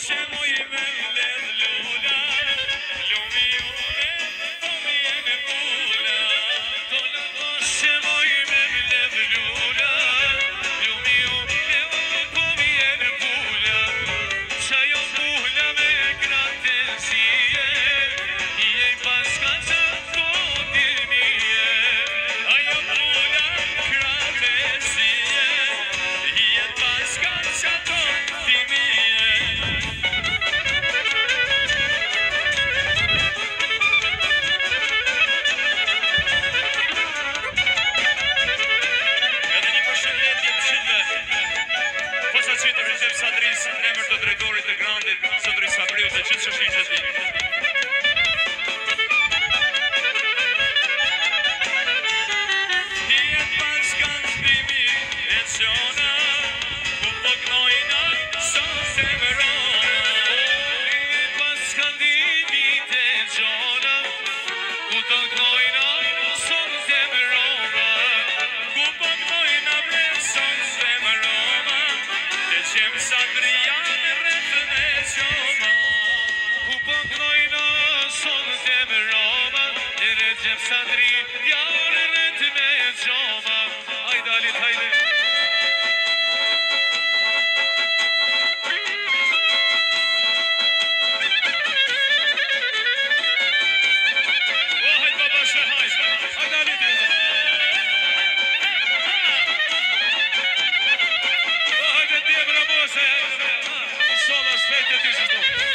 dusze moje we të regorit të grandit së po të risabliu të qështë shqizët Një të pashkën një të njënën ku përknojnën së të mëronën Një të pashkën një të Recep Sadri yarın etmeye çoban Las Vegas, diz